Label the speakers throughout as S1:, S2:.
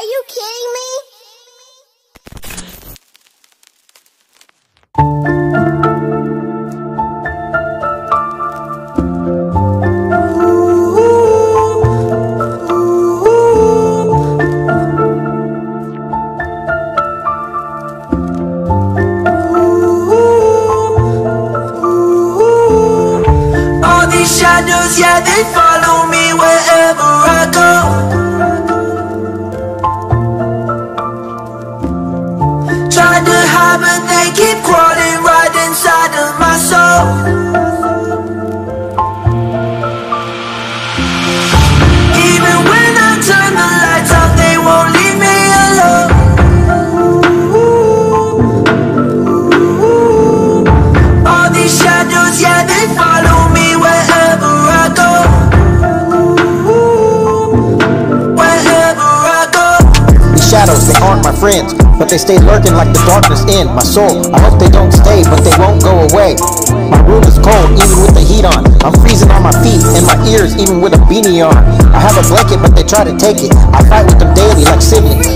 S1: Are you kidding me?
S2: Yeah, they follow me wherever I go. They keep crawling right inside of my soul. Even when I turn the lights out, they won't leave me alone. All these shadows, yeah, they follow me wherever I go. Wherever I go.
S3: These shadows, they aren't my friends, but they stay lurking like the darkness in my soul. I hope they don't stay, but they won't go away. My room is cold, even with the heat on. I'm freezing on my feet and my ears, even with a beanie on. I have a blanket, but they try to take it. I fight with them daily like siblings.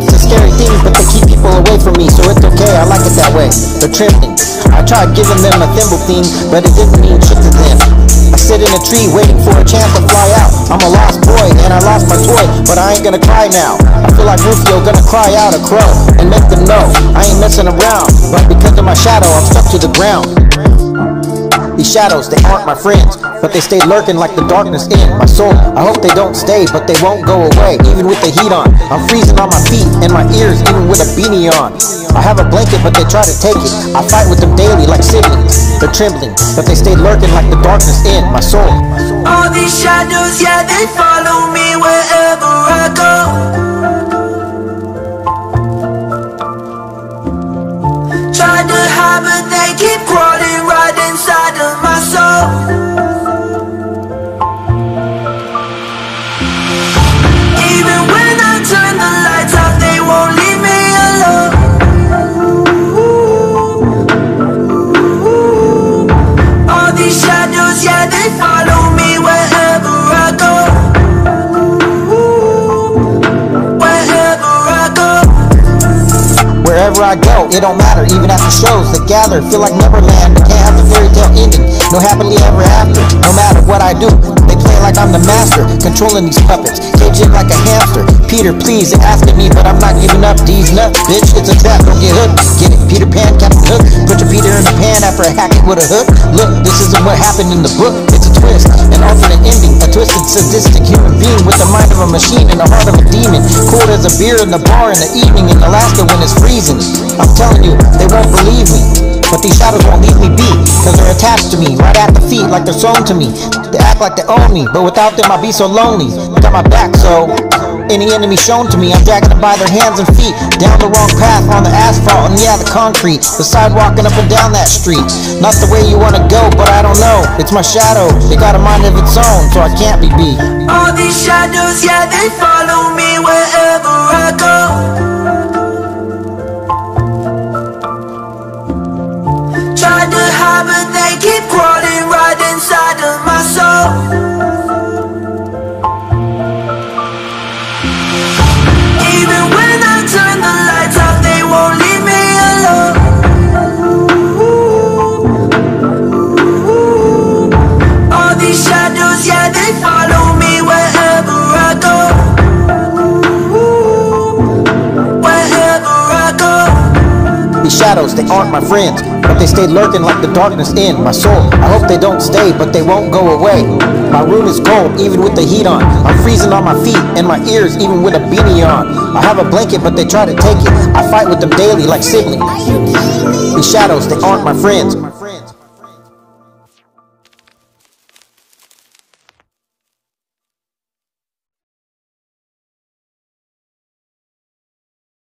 S3: It's a scary thing, but they keep people away from me, so it's okay. I like it that way. They're trembling. I tried giving them a thimble thing, but it didn't mean shit to them. Sit in a tree waiting for a chance to fly out. I'm a lost boy and I lost my toy, but I ain't gonna cry now. I feel like Rufio gonna cry out a crow and make them know I ain't messing around. But because of my shadow, I'm stuck to the ground. These shadows, they aren't my friends, but they stay lurking like the darkness in my soul. I hope they don't stay, but they won't go away, even with the heat on. I'm freezing on my feet and my ears, even with a beanie on. I have a blanket, but they try to take it. I fight with them daily like siblings. They're trembling, but they stay lurking like the darkness in my soul.
S2: All these shadows, yeah, they follow yeah, they follow me wherever I go. Wherever I go.
S3: Wherever I go, it don't matter, even the shows that gather. Feel like Neverland, can't have the fairy tale ending. No happily ever after, no matter what I do. They play like I'm the master, controlling these puppets. Caged like a hamster. Peter, please, they're asking me, but I'm not giving up these nuts, bitch. It's a trap, don't get hooked. Get it, hack it with a hook. Look, this isn't what happened in the book. It's a twist, an alternate ending. A twisted, sadistic human being with the mind of a machine and the heart of a demon. Cold as a beer in the bar in the evening in Alaska when it's freezing. I'm telling you, they won't believe me. But these shadows won't leave me be, cause they're attached to me, right at the feet, like they're sewn to me. They act like they own me, but without them I'd be so lonely. Got my back, so any enemy shown to me, I'm dragging them by their hands and feet, down the wrong path on the asphalt and yeah, the concrete, the sidewalk and up and down that street. Not the way you wanna go, but I don't know. It's my shadow, it got a mind of its own, so I can't be beat.
S2: All these shadows, yeah, they follow me wherever I go.
S3: Shadows, they aren't my friends, but they stay lurking like the darkness in my soul. I hope they don't stay, but they won't go away. My room is cold, even with the heat on. I'm freezing on my feet and my ears, even with a beanie on. I have a blanket, but they try to take it. I fight with them daily like siblings. These shadows, they aren't my friends,